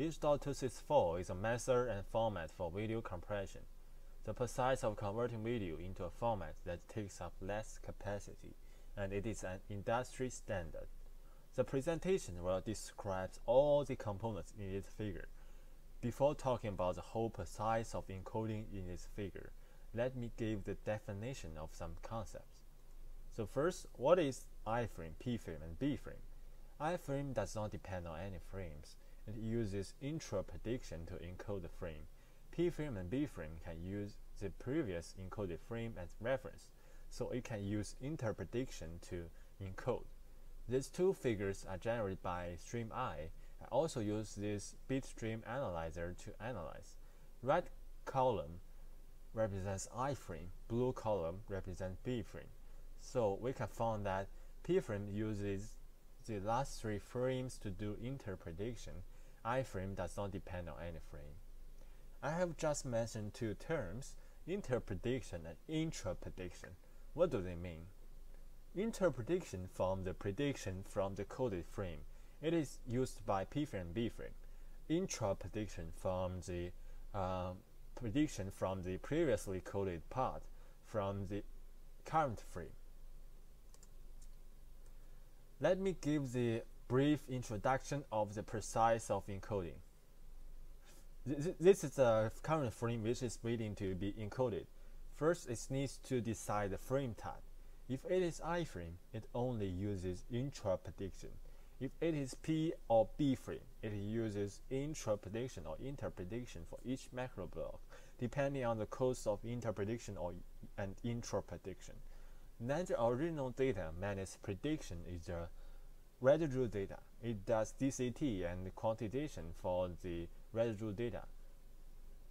H.264 is a method and format for video compression. The process of converting video into a format that takes up less capacity, and it is an industry standard. The presentation will describe all the components in this figure. Before talking about the whole process of encoding in this figure, let me give the definition of some concepts. So first, what is iframe, p-frame, and b-frame? iframe does not depend on any frames. It uses intra-prediction to encode the frame. P-frame and B-frame can use the previous encoded frame as reference, so it can use inter-prediction to encode. These two figures are generated by StreamEye. I I also use this bitstream analyzer to analyze. Red column represents I frame, blue column represents B-frame. So we can find that P-frame uses the last three frames to do interprediction iframe does not depend on any frame. I have just mentioned two terms, interprediction and intra-prediction. What do they mean? Interprediction from the prediction from the coded frame. It is used by P frame B frame. Intra-prediction from the uh, prediction from the previously coded part from the current frame. Let me give the brief introduction of the process of encoding. This is the current frame which is waiting to be encoded. First, it needs to decide the frame type. If it is iframe, it only uses intra-prediction. If it is P or B frame, it uses intra-prediction or inter-prediction for each macro block, depending on the cost of inter-prediction or and intra-prediction. Then the original data minus prediction is the residual data. It does DCT and quantization for the residual data.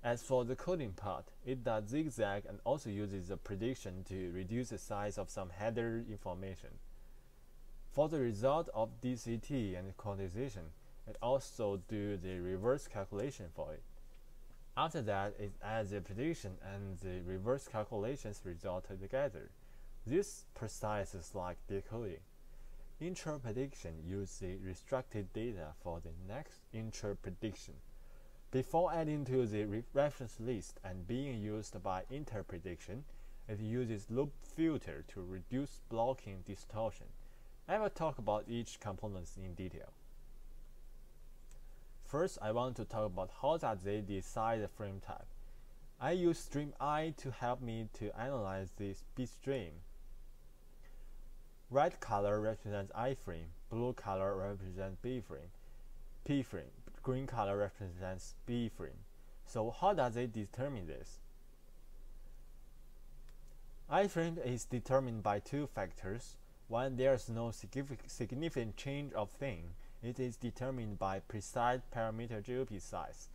As for the coding part, it does zigzag and also uses the prediction to reduce the size of some header information. For the result of DCT and quantization, it also do the reverse calculation for it. After that, it adds the prediction and the reverse calculations result together. This process is like decoding. Intra-prediction uses the restricted data for the next intra-prediction. Before adding to the re reference list and being used by inter-prediction, it uses loop filter to reduce blocking distortion. I will talk about each component in detail. First, I want to talk about how that they decide the frame type. I use StreamEye to help me to analyze this bitstream Red color represents I-frame, blue color represents B frame, P frame, green color represents B frame. So how does it determine this? I-frame is determined by two factors. When there is no significant change of thing. It is determined by precise parameter GOP size.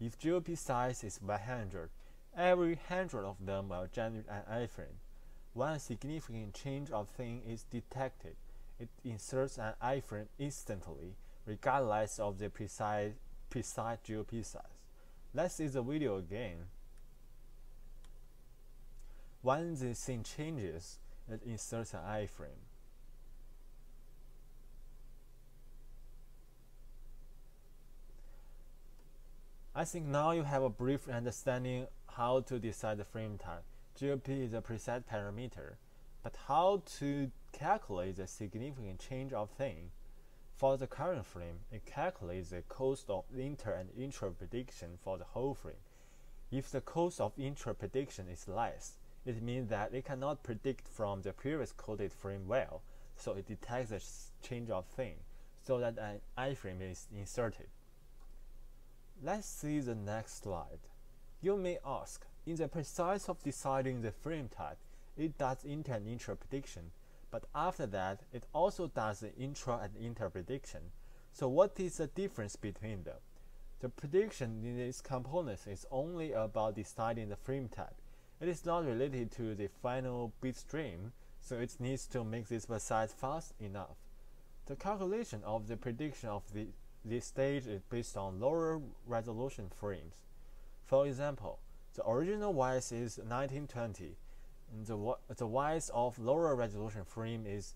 If GOP size is 100, every 100 of them will generate an iframe. When a significant change of thing is detected, it inserts an iframe instantly, regardless of the precise, precise GOP size. Let's see the video again. When the scene changes, it inserts an iframe. I think now you have a brief understanding how to decide the frame type. GOP is a preset parameter, but how to calculate the significant change of thing? For the current frame, it calculates the cost of inter and intra prediction for the whole frame. If the cost of intra prediction is less, it means that it cannot predict from the previous coded frame well, so it detects the change of thing, so that an iframe is inserted. Let's see the next slide. You may ask, in the process of deciding the frame type, it does inter and intra prediction, but after that, it also does the intra and inter prediction. So what is the difference between them? The prediction in its components is only about deciding the frame type. It is not related to the final bit stream, so it needs to make this process fast enough. The calculation of the prediction of the, this stage is based on lower resolution frames. For example, the original WISE is 1920. The, the WISE of lower resolution frame is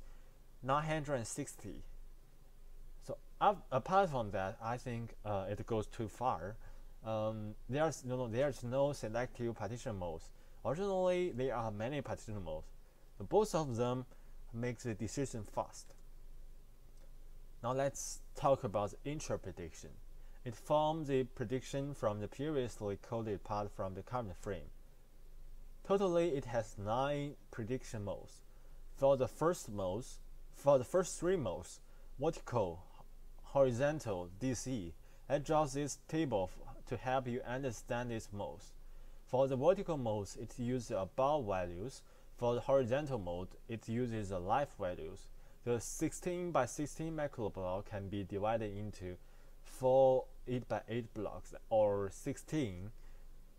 960. So apart from that, I think uh, it goes too far. Um, there's no, there's no selective partition modes. Originally, there are many partition modes. But both of them make the decision fast. Now let's talk about intra-prediction. It forms a prediction from the previously coded part from the current frame. Totally, it has nine prediction modes. For the first modes, for the first three modes, vertical, horizontal, DC, I draw this table to help you understand these modes. For the vertical modes, it uses above values. For the horizontal mode, it uses the life values. The 16 by 16 macro block can be divided into 4 8 by 8 blocks or 16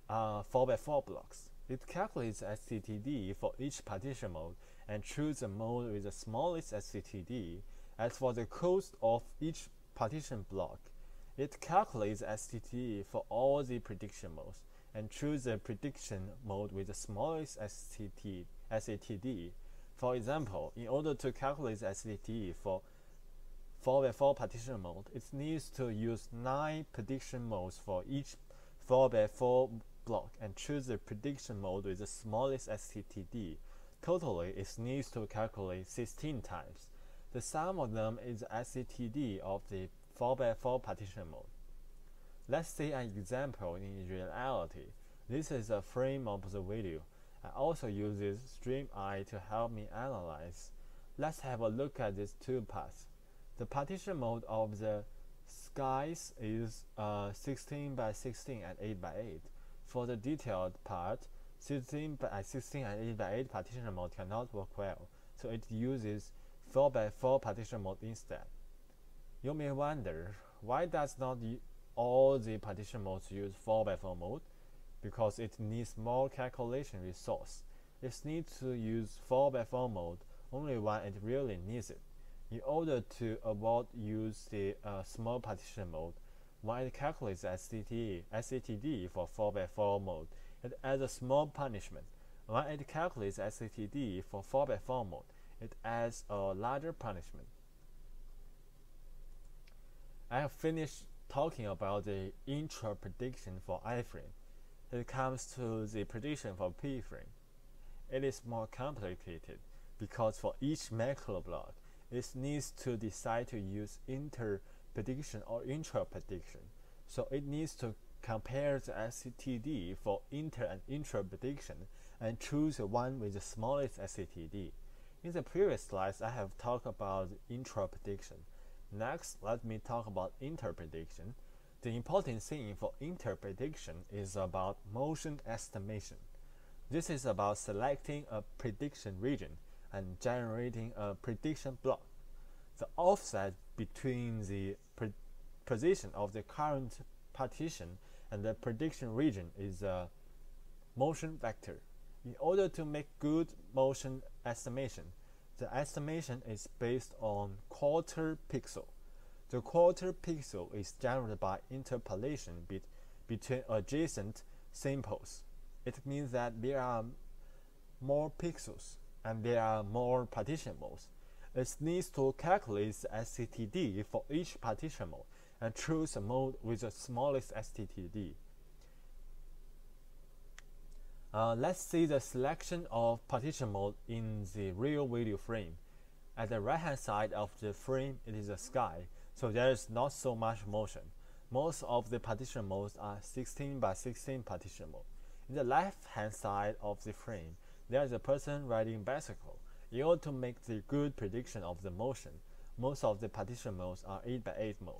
uh, 4 by 4 blocks. It calculates SATD for each partition mode and chooses a mode with the smallest SATD. As for the cost of each partition block, it calculates SATD for all the prediction modes and chooses the prediction mode with the smallest SCT, SATD for example, in order to calculate SATD for 4x4 partition mode, it needs to use 9 prediction modes for each 4x4 block and choose the prediction mode with the smallest SATD. Totally, it needs to calculate 16 times. The sum of them is the SATD of the 4x4 partition mode. Let's see an example in reality. This is a frame of the video. I also use StreamEye to help me analyze. Let's have a look at these two paths. The partition mode of the skies is uh, 16 by 16 and 8 by 8. For the detailed part, 16 by 16 and 8 by 8 partition mode cannot work well, so it uses 4 by 4 partition mode instead. You may wonder, why does not all the partition modes use 4 by 4 mode? because it needs more calculation resource. It needs to use 4x4 mode only when it really needs it. In order to avoid use the uh, small partition mode, when it calculates SATD, SATD for 4x4 mode, it adds a small punishment. When it calculates SATD for 4x4 mode, it adds a larger punishment. I have finished talking about the intra prediction for iframe it comes to the prediction for p-frame. It is more complicated because for each macro block, it needs to decide to use inter-prediction or intra-prediction. So it needs to compare the SATD for inter and intra-prediction and choose the one with the smallest SATD. In the previous slides, I have talked about intra-prediction. Next, let me talk about inter-prediction. The important thing for inter-prediction is about motion estimation. This is about selecting a prediction region and generating a prediction block. The offset between the position of the current partition and the prediction region is a motion vector. In order to make good motion estimation, the estimation is based on quarter pixel. The quarter pixel is generated by interpolation be between adjacent samples. It means that there are more pixels and there are more partition modes. It needs to calculate the SATD for each partition mode and choose a mode with the smallest SATD. Uh, let's see the selection of partition mode in the real video frame. At the right hand side of the frame, it is a sky so there is not so much motion. Most of the partition modes are 16 by 16 partition mode. In the left hand side of the frame, there is a person riding bicycle. In order to make the good prediction of the motion, most of the partition modes are 8 by 8 mode.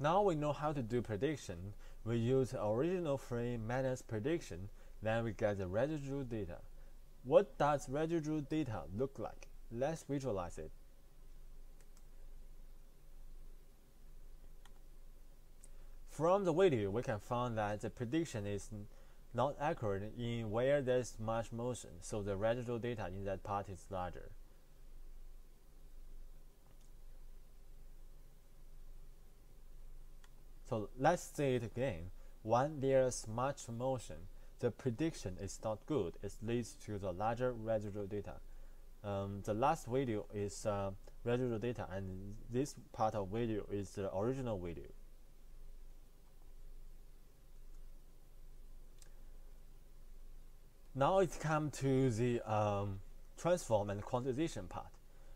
Now we know how to do prediction. We use original frame minus prediction, then we get the residual data. What does residual data look like? Let's visualize it. From the video, we can find that the prediction is not accurate in where there's much motion, so the residual data in that part is larger. So let's say it again. When there's much motion, the prediction is not good. It leads to the larger residual data. Um, the last video is uh, residual data and this part of video is the original video. Now it's come to the um, transform and quantization part.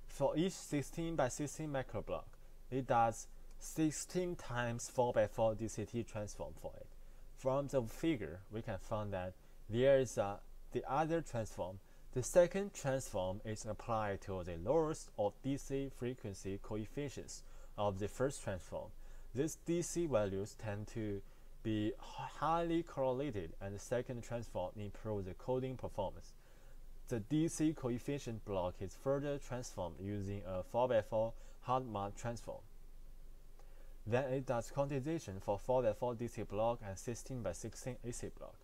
For each 16 by 16 macroblock, it does 16 times 4 by 4 DCT transform for it. From the figure, we can find that there is a, the other transform. The second transform is applied to the lowest of DC frequency coefficients of the first transform. These DC values tend to be highly correlated and second transform improves the coding performance. The DC coefficient block is further transformed using a 4x4 Hadamard transform. Then it does quantization for 4x4 DC block and 16 by 16 AC block.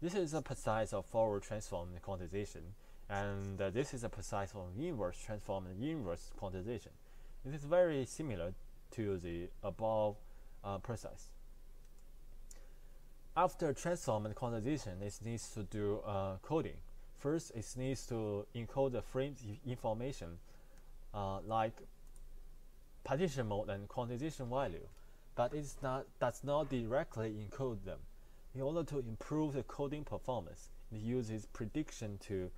This is a precise of forward transform quantization, and uh, this is a precise of inverse transform and inverse quantization. It is very similar to the above uh, precise. After transform and quantization, it needs to do uh, coding. First, it needs to encode the frame information uh, like partition mode and quantization value, but it not, does not directly encode them. In order to improve the coding performance, it uses prediction to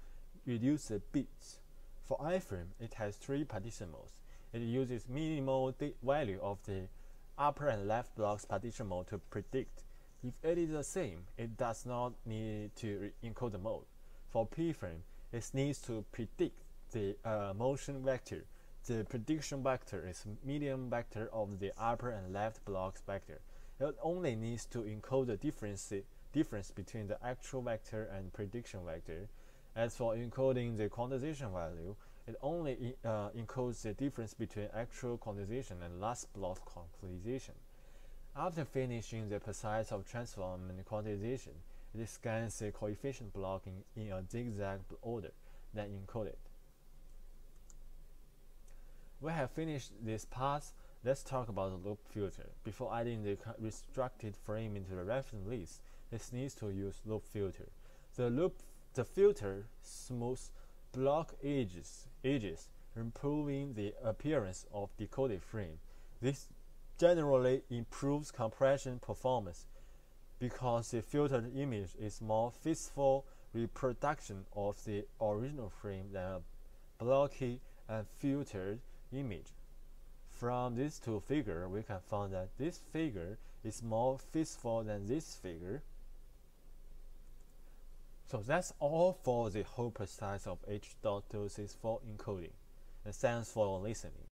reduce the bits. For iframe, it has three partition modes. It uses minimal value of the upper and left blocks partition mode to predict if it is the same, it does not need to encode the mode. For p-frame, it needs to predict the uh, motion vector. The prediction vector is median vector of the upper and left blocks vector. It only needs to encode the difference, difference between the actual vector and prediction vector. As for encoding the quantization value, it only uh, encodes the difference between actual quantization and last block quantization. After finishing the process of transform and quantization, it scans the coefficient block in, in a zigzag order, then encode it. We have finished this part. Let's talk about the loop filter. Before adding the restricted frame into the reference list, this needs to use loop filter. The loop, the filter smooths block edges, edges, improving the appearance of decoded frame. This generally improves compression performance because the filtered image is more faithful reproduction of the original frame than a blocky and filtered image. From these two figures, we can find that this figure is more faithful than this figure. So that's all for the whole process of H.264 encoding. And thanks for listening.